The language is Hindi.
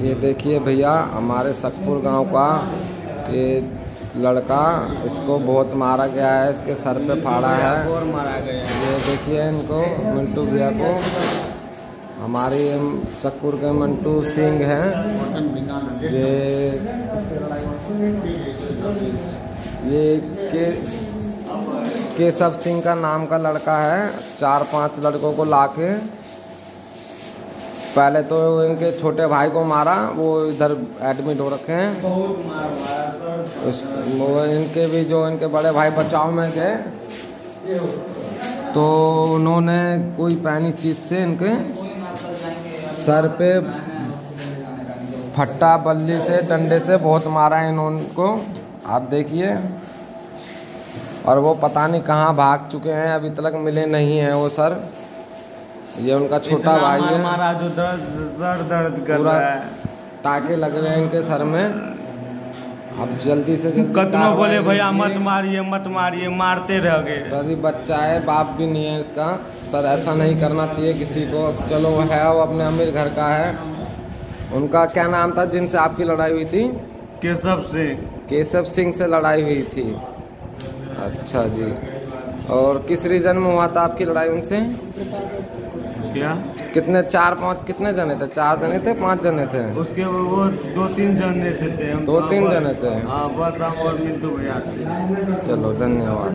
ये देखिए भैया, हमारे सकपुर गाँव का ये लड़का इसको बहुत मारा गया है, इसके सर पे फाड़ा है। ये देखिए इनको, मिंटू भैया को। हमारे सकपुर के मंटू सिंह हैं। ये ये के, केशव सिंह का नाम का लड़का है। चार पाँच लड़कों को लाके पहले तो इनके छोटे भाई को मारा, वो इधर एडमिट हो रखे हैं। उस वो इनके भी जो इनके बड़े भाई बचाव में गए तो उन्होंने कोई पैनी चीज़ से इनके सर पे फट्टा, बल्ली से, डंडे से बहुत मारा है इनको। आप देखिए, और वो पता नहीं कहाँ भाग चुके हैं, अभी तक मिले नहीं हैं वो सर। ये उनका छोटा भाई है। मारा जो दर्द दर्द कर रहा है। टाके लग रहे हैं इनके सर में। अब जल्दी से जल्दी कतनो बोले भैया मत मारिए मत मारिए मारते रह गए। सर ये बच्चा है बाप भी नहीं है इसका। सर ऐसा नहीं करना चाहिए किसी को। चलो वो है वो अपने अमीर घर का है। उनका क्या नाम था जिनसे आपकी लड़ाई हुई थी? केशव सिंह। केशव सिंह से लड़ाई हुई थी। अच्छा जी। और किस रीजन में हुआ था आपकी लड़ाई उनसे? क्या? कितने चार पाँच कितने जने थे? चार जने थे पाँच जने थे? उसके वो दो तीन जने से थे दो तीन जने थे। हाँ बस हम और मिंटू भैया। थे चलो धन्यवाद।